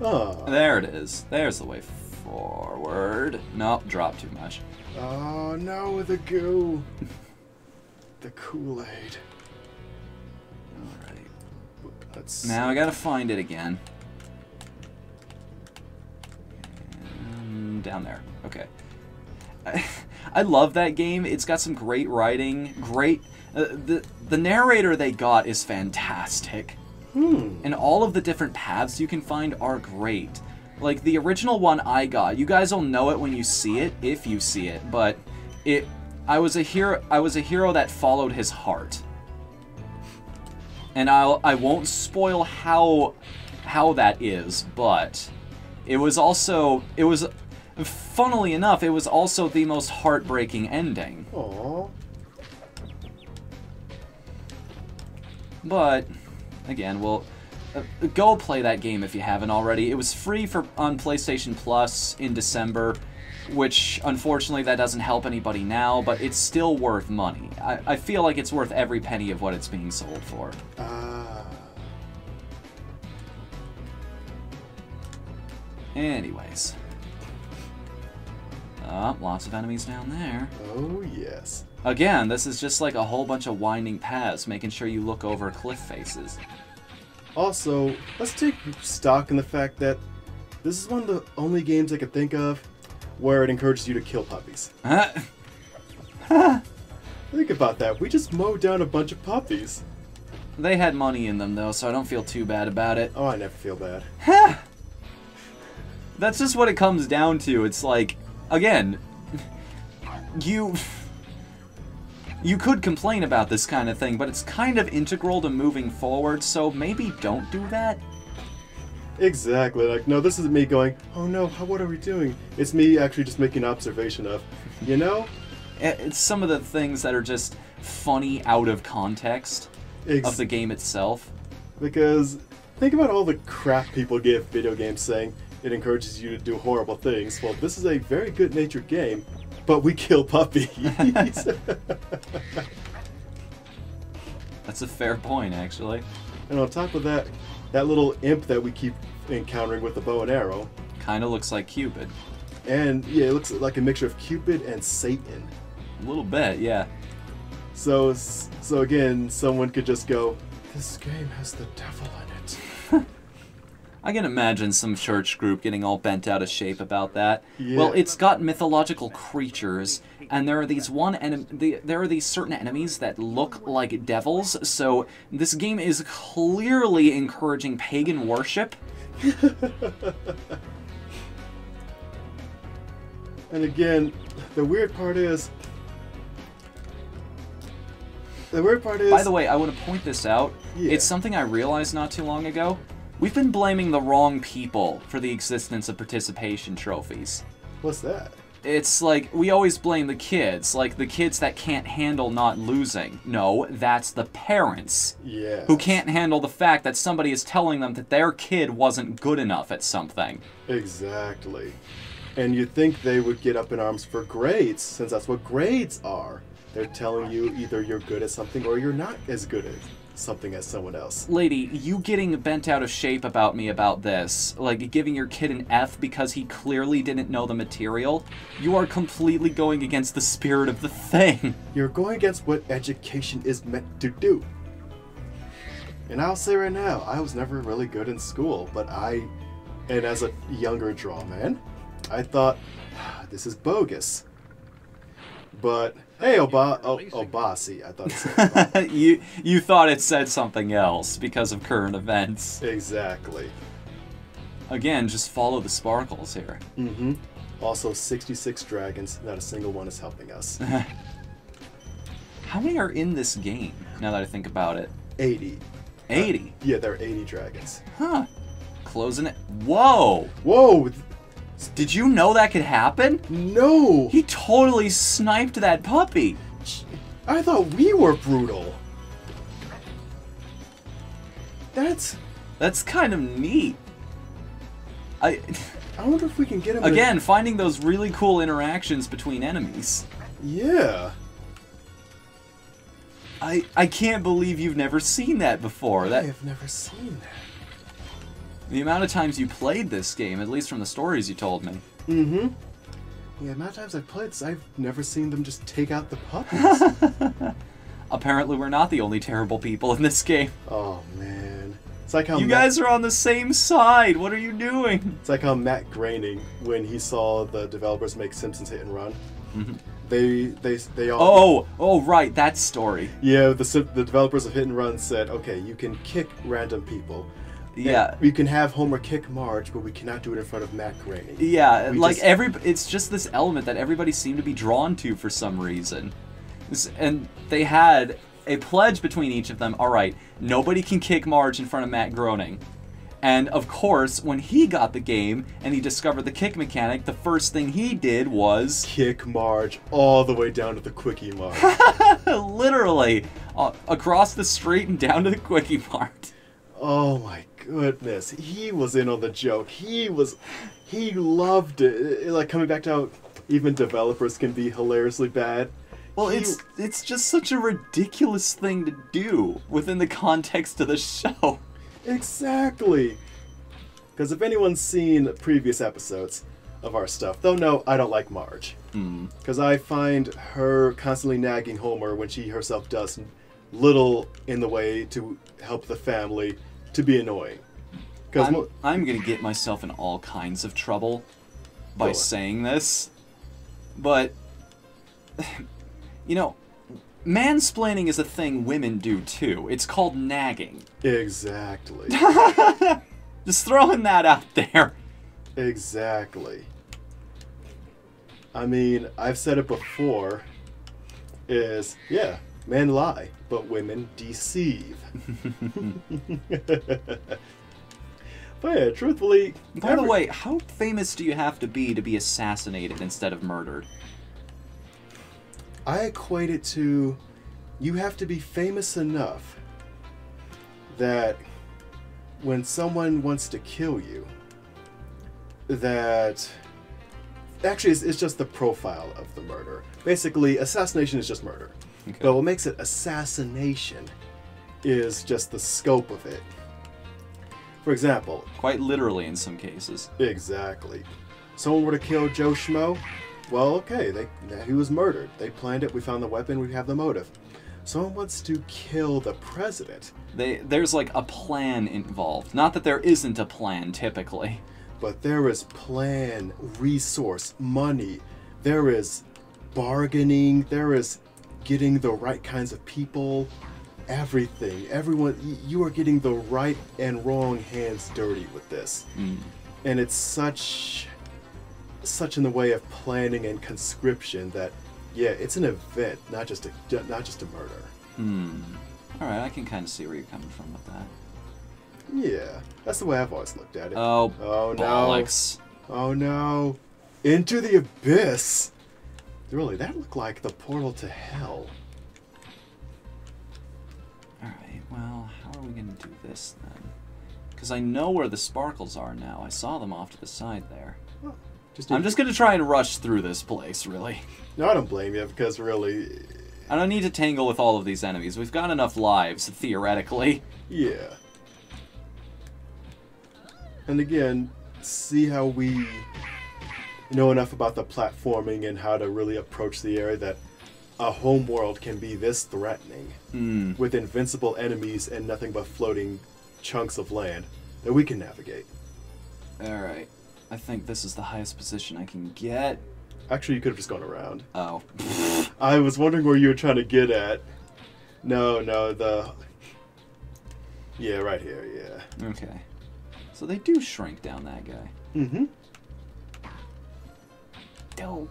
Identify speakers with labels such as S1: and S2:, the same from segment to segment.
S1: Oh.
S2: There it is. There's the way forward. Nope, drop too much.
S1: Oh no, the goo. the Kool-Aid.
S2: Alright.
S1: Let's
S2: Now I gotta find it again. And down there. Okay. I, I love that game. It's got some great writing. Great. Uh, the the narrator they got is fantastic.
S1: Hmm.
S2: And all of the different paths you can find are great. Like the original one I got, you guys will know it when you see it, if you see it, but it I was a hero I was a hero that followed his heart. And I'll I won't spoil how how that is, but it was also it was funnily enough, it was also the most heartbreaking ending.
S1: Aw.
S2: But again, well, uh, go play that game if you haven't already. It was free for on PlayStation Plus in December, which unfortunately that doesn't help anybody now, but it's still worth money. I, I feel like it's worth every penny of what it's being sold for.
S1: Ah.
S2: Anyways. Uh, lots of enemies down there.
S1: Oh yes.
S2: Again, this is just like a whole bunch of winding paths, making sure you look over cliff faces.
S1: Also, let's take stock in the fact that this is one of the only games I could think of where it encourages you to kill puppies. Huh Think about that. We just mowed down a bunch of puppies.
S2: they had money in them though, so I don't feel too bad about it.
S1: Oh, I never feel bad.
S2: That's just what it comes down to. It's like, again, you you could complain about this kind of thing, but it's kind of integral to moving forward, so maybe don't do that.
S1: Exactly. Like, no, this isn't me going, oh no, how, what are we doing? It's me actually just making an observation of, you know?
S2: Eh, it's some of the things that are just funny out of context
S1: Ex-
S2: of the game itself.
S1: Because think about all the crap people give video games saying it encourages you to do horrible things. Well, this is a very good natured game, but we kill puppies.
S2: That's a fair point, actually.
S1: and on top of that, that little imp that we keep encountering with the bow and arrow,
S2: Kind of looks like Cupid.
S1: and yeah, it looks like a mixture of Cupid and Satan.
S2: A little bit, yeah.
S1: So, so again, someone could just go, "This game has the devil in it."
S2: I can imagine some church group getting all bent out of shape about that.
S1: Yeah.
S2: Well, it's got mythological creatures, and there are these one enem- the, there are these certain enemies that look like devils. So this game is clearly encouraging pagan worship.
S1: And again, the weird part is. The weird part is.
S2: By the way, I want to point this out.
S1: Yeah.
S2: It's something I realized not too long ago. We've been blaming the wrong people for the existence of participation trophies.
S1: what's that?
S2: It's like we always blame the kids, like the kids that can't handle not losing. No, that's the parents
S1: Yeah.
S2: who can't handle the fact that somebody is telling them that their kid wasn't good enough at something.
S1: Exactly. And you'd think they would get up in arms for grades, since that's what grades are. They're telling you either you're good at something or you're not as good at something as someone else.
S2: Lady, you getting bent out of shape about me about this, like giving your kid an F because he clearly didn't know the material, you are completely going against the spirit of the thing.
S1: You're going against what education is meant to do. And I'll say right now, I was never really good in school, but I, and as a younger Draw Mann, I thought, "Ah, this is bogus. But hey, Oba, oh, Obasi, I thought it said
S2: you you thought it said something else because of current events.
S1: Exactly.
S2: Again, just follow the sparkles here.
S1: Mm-hmm. Also, 66 dragons, not a single one is helping us.
S2: How many are in this game? Now that I think about it,
S1: 80.
S2: 80.
S1: Yeah, there are 80 dragons.
S2: Huh? Closing it. Whoa!
S1: Whoa!
S2: Did you know that could happen?
S1: No!
S2: He totally sniped that puppy.
S1: I thought we were brutal. That's.
S2: That's kind of neat. I
S1: I wonder if we can get him. to-
S2: again finding those really cool interactions between enemies.
S1: Yeah.
S2: I I can't believe you've never seen that before.
S1: I
S2: That
S1: have never seen that.
S2: The amount of times you played this game, at least from the stories you told me.
S1: Mm-hmm. Yeah, amount of times I've played this, I've never seen them just take out the puppies.
S2: Apparently, we're not the only terrible people in this game.
S1: oh man. It's like how
S2: You
S1: Matt,
S2: guys are on the same side. What are you doing?
S1: It's like how Matt Groening, when he saw the developers make Simpsons Hit and Run,
S2: Mm-hmm.
S1: they they they all
S2: Oh, oh, right, that story.
S1: yeah the the developers of Hit and Run said okay you can kick random people
S2: Yeah.
S1: we can have Homer kick Marge but we cannot do it in front of Matt Groening
S2: Yeah,
S1: We
S2: like
S1: just-
S2: every it's just this element that everybody seemed to be drawn to for some reason. And they had a pledge between each of them. All right, nobody can kick Marge in front of Matt Groening. And of course, when he got the game and he discovered the kick mechanic, the first thing he did was
S1: kick Marge all the way down to the quickie Marge
S2: literally uh, across the street and down to the quickie mart.
S1: oh my goodness he was in on the joke he was he loved it It- like coming back to how even developers can be hilariously bad
S2: Well,
S1: He-
S2: it's it's just such a ridiculous thing to do within the context of the show.
S1: Exactly. Because if anyone's seen previous episodes of our stuff, they'll know I don't like Marge.
S2: Mm.
S1: Because I find her constantly nagging Homer when she herself does little in the way to help the family to be annoying. Because
S2: I'm, I'm gonna get myself in all kinds of trouble by saying this, but you know, mansplaining is a thing women do too. It's called nagging.
S1: exactly,
S2: Just throwing that out there.
S1: exactly. I mean, I've said it before. Is yeah, men lie, but women deceive. but yeah, truthfully,
S2: By the way, how famous do you have to be to be assassinated instead of murdered?
S1: I equate it to you have to be famous enough that when someone wants to kill you, that actually it's, it's just the profile of the murder. Basically, assassination is just murder.
S2: Okay.
S1: But what makes it assassination is just the scope of it. For example,
S2: Quite literally in some cases.
S1: Exactly. Someone were to kill Joe Schmo, well, okay, they he was murdered. They planned it. We found the weapon. We have the motive. Someone wants to kill the president,
S2: They there's like a plan involved. Not that there isn't a plan typically.
S1: but there is plan, resource, money. There is bargaining. There is getting the right kinds of people. Everything. Everyone, you are getting the right and wrong hands dirty with this.
S2: Mm.
S1: and it's such such in the way of planning and conscription that yeah it's an event not just a not just a murder
S2: Hmm. All right, I can kind of see where you're coming from with that.
S1: yeah that's the way i've always looked at it
S2: Oh,
S1: oh no oh no into the abyss really that looked like the portal to hell
S2: All right. Well, how are we gonna do this then? Because I know where the sparkles are now. I saw them off to the side there.
S1: just
S2: I'm just gonna try and rush through this place, really.
S1: no i don't blame you because really
S2: I don't need to tangle with all of these enemies. We've got enough lives, theoretically.
S1: Yeah. And again, see how we know enough about the platforming and how to really approach the area that a home world can be this threatening
S2: Hmm.
S1: with invincible enemies and nothing but floating chunks of land that we can navigate.
S2: Alright. I think this is the highest position I can get.
S1: Actually, you could have just gone around.
S2: Oh.
S1: I was wondering where you were trying to get at. No, no, the. Yeah, right here, yeah.
S2: okay. So they do shrink down that guy.
S1: Mm hmm.
S2: Dope.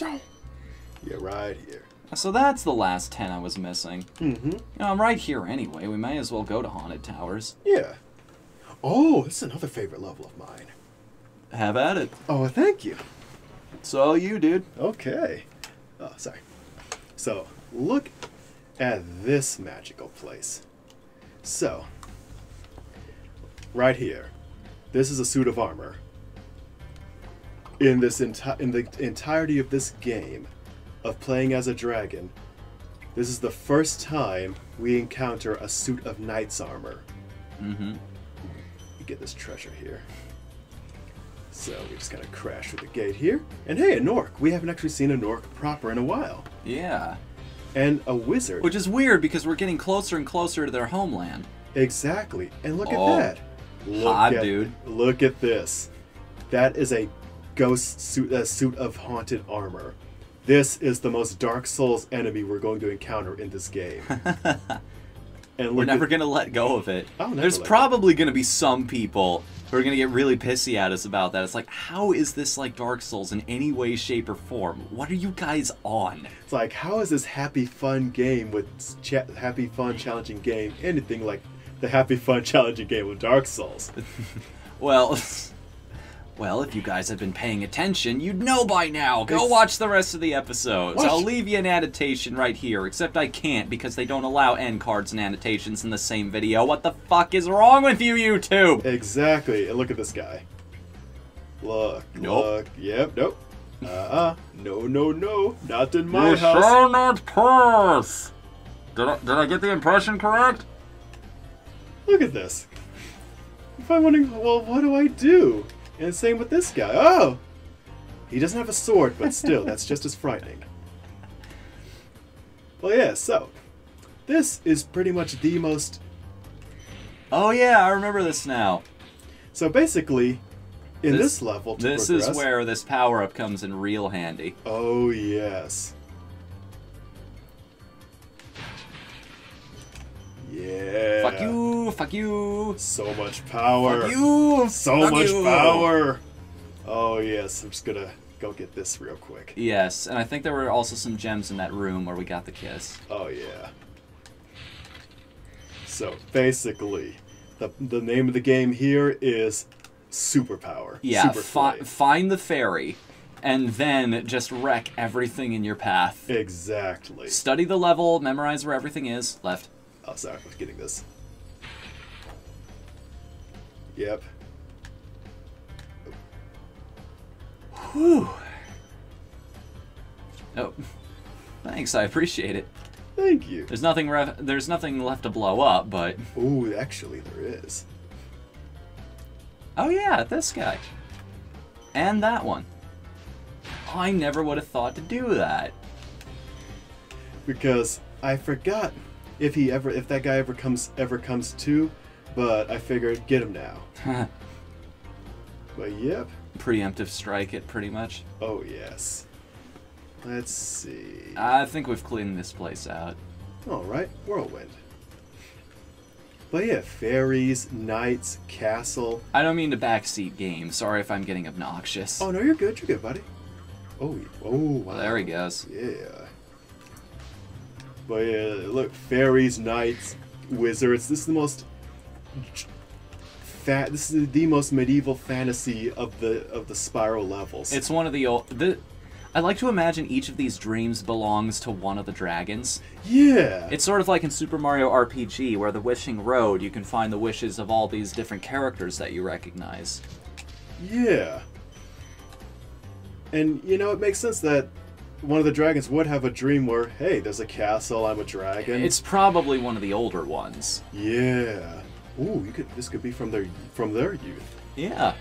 S1: Yeah, right here.
S2: So that's the last 10 I was missing.
S1: Mm hmm.
S2: Know, I'm right here anyway. We may as well go to Haunted Towers.
S1: Yeah. Oh, this is another favorite level of mine.
S2: Have at it.
S1: Oh, thank you.
S2: It's all you, dude.
S1: Okay. Oh, sorry. So, look at this magical place. So, right here, this is a suit of armor. In this enti- in the entirety of this game of playing as a dragon, this is the first time we encounter a suit of knight's armor.
S2: Mm-hmm.
S1: to get this treasure here. So we just gotta crash through the gate here. And hey, a Gnorc. We haven't actually seen a Gnorc proper in a while.
S2: Yeah.
S1: And a wizard.
S2: Which is weird because we're getting closer and closer to their homeland.
S1: Exactly. And look
S2: Oh.
S1: at that. Look
S2: Hot,
S1: at,
S2: dude.
S1: Look at this. That is a ghost suit, a suit of haunted armor. This is the most Dark Souls enemy we're going to encounter in this game. and
S2: We're never
S1: at,
S2: gonna let go of it. There's
S1: let go.
S2: probably gonna be some people who are gonna get really pissy at us about that. It's like, how is this like Dark Souls in any way, shape, or form? What are you guys on?
S1: It's like, how is this happy fun game with happy fun challenging game anything like the happy fun challenging game with Dark Souls?
S2: Well, well, if you guys have been paying attention, you'd know by now. Go watch the rest of the episodes.
S1: Watch-
S2: I'll leave you an annotation right here, except I can't because they don't allow end cards and annotations in the same video. What the fuck is wrong with you, YouTube?
S1: Exactly. And look at this guy. Look.
S2: Nope.
S1: Look. Yep. Nope. Uh uh. No. No. No. Not in my house.
S2: not pass. Did I, did I get the impression correct?
S1: Look at this. If I'm wondering, well, what do I do? And same with this guy. Oh! He doesn't have a sword, but still, that's just as frightening. Well, yeah, so. This is pretty much the most.
S2: Oh yeah, I remember this now.
S1: So basically, in this,
S2: This-
S1: level, to
S2: This
S1: progress,
S2: is where this power up comes in real handy.
S1: Oh, yes. Yeah.
S2: Fuck you, fuck you,
S1: So much power.
S2: fuck you,
S1: So
S2: fuck
S1: much
S2: you.
S1: power. Oh, yes. I'm just gonna go get this real quick.
S2: Yes, and I think there were also some gems in that room where we got the kiss.
S1: Oh, yeah. So, basically, the, the name of the game here is Superpower.
S2: Yeah,
S1: Super
S2: fi- find the fairy, and then just wreck everything in your path.
S1: Exactly.
S2: Study the level, memorize where everything is. Left.
S1: Oh, sorry, I was getting this. Yep.
S2: Whew. Oh, thanks. I appreciate it.
S1: Thank you.
S2: There's nothing. Ref- there's nothing left to blow up, but
S1: Ooh, actually, there is.
S2: oh yeah, this guy, and that one. I never would have thought to do that.
S1: Because I forgot if he ever, if that guy ever comes, ever comes to, but I figured get him now. But yep.
S2: Preemptive strike it, pretty much.
S1: Oh yes. Let's see.
S2: I think we've cleaned this place out.
S1: All right, whirlwind. But yeah, fairies, knights, castle.
S2: I don't mean to backseat game. Sorry if I'm getting obnoxious.
S1: Oh no, you're good. You're good, buddy. Oh, oh, wow.
S2: Well, there he goes.
S1: Yeah. But yeah, look, fairies, knights, wizards. This is the most fat. This is the most medieval fantasy of the of the Spyro levels.
S2: It's one of the old. The, I like to imagine each of these dreams belongs to one of the dragons.
S1: yeah.
S2: It's sort of like in Super Mario RPG, where the Wishing Road, you can find the wishes of all these different characters that you recognize.
S1: yeah. And you know, it makes sense that one of the dragons would have a dream where, hey, there's a castle. I'm a dragon.
S2: It's probably one of the older ones.
S1: yeah. Ooh, you could. This could be from their from their youth.
S2: Yeah.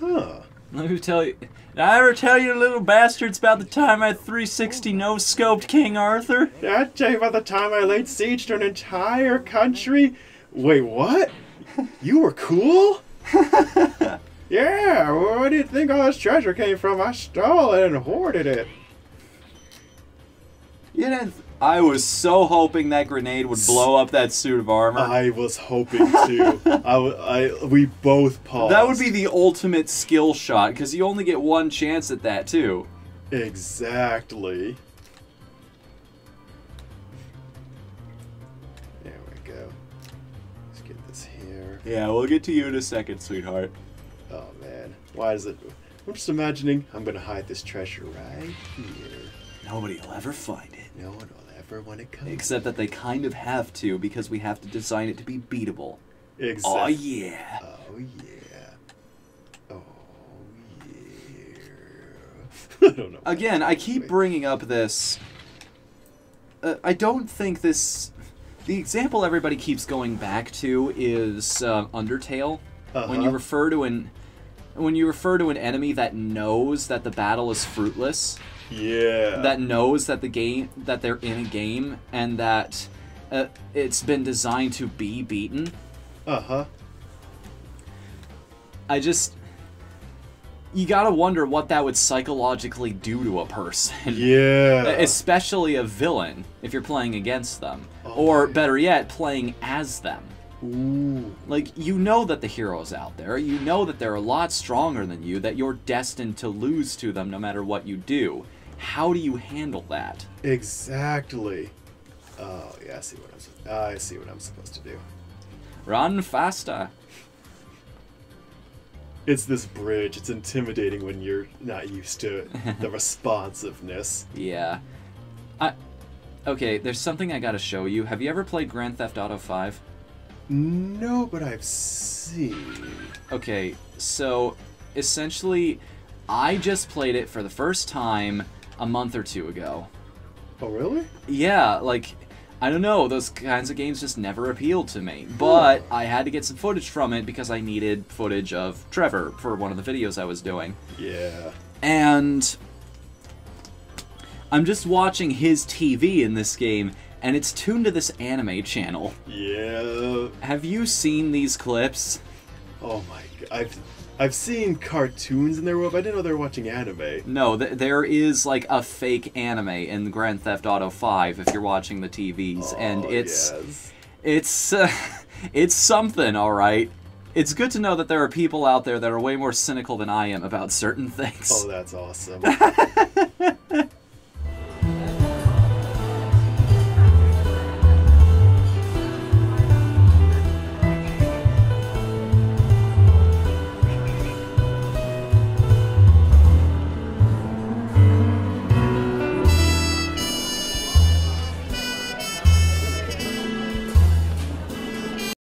S1: Huh.
S2: Let me tell you. Did I ever tell you little bastards about the time I 360 no scoped King Arthur?
S1: Did I tell you about the time I laid siege to an entire country? Wait, what? You were cool? yeah, where do you think all this treasure came from? I stole it and hoarded it.
S2: You didn't. I was so hoping that grenade would blow up that suit of armor.
S1: I was hoping to. I, I- we both paused.
S2: that would be the ultimate skill shot, because you only get one chance at that, too.
S1: Exactly. There we go. Let's get this here.
S2: Yeah, we'll get to you in a second, sweetheart.
S1: Oh man, why is it? I'm just imagining I'm gonna hide this treasure right here.
S2: Nobody will ever find it.
S1: No one will ever want to come.
S2: Except that they kind of have to, because we have to design it to be beatable.
S1: Exactly.
S2: Oh yeah.
S1: Oh yeah. Oh yeah. I don't know.
S2: Again, I keep bringing up this. Uh, I don't think this. The example everybody keeps going back to is uh, Undertale. When you
S1: Uh-huh.
S2: refer to an when you refer to an enemy that knows that the battle is fruitless,
S1: Yeah.
S2: that knows that the game that they're in a game and that uh, it's been designed to be beaten.
S1: Uh huh.
S2: I just you gotta wonder what that would psychologically do to a person.
S1: Yeah.
S2: Especially a villain if you're playing against them.
S1: Oh
S2: or better yet, playing as them.
S1: Ooh.
S2: Like, you know that the hero's out there. You know that they're a lot stronger than you, that you're destined to lose to them no matter what you do. How do you handle that?
S1: Exactly. Oh yeah, I see what I'm. s- I see what I'm supposed to do.
S2: Run faster.
S1: It's this bridge. It's intimidating when you're not used to it. the responsiveness.
S2: Yeah. I. Okay, there's something I gotta show you. Have you ever played Grand Theft Auto 5?
S1: No, but I've seen.
S2: Okay, so essentially, I just played it for the first time a month or two ago.
S1: Oh really?
S2: Yeah, like I don't know, those kinds of games just never appealed to me. Hmm. But I had to get some footage from it because I needed footage of Trevor for one of the videos I was doing.
S1: Yeah.
S2: And I'm just watching his TV in this game and it's tuned to this anime channel.
S1: Yeah.
S2: Have you seen these clips?
S1: Oh my god. I've I've seen cartoons in their world. But I didn't know they were watching anime.
S2: No, th- there is like a fake anime in Grand Theft Auto 5 if you're watching the TVs and
S1: Oh,
S2: it's
S1: yes.
S2: it's uh, it's something, all right. It's good to know that there are people out there that are way more cynical than I am about certain things.
S1: Oh, that's awesome.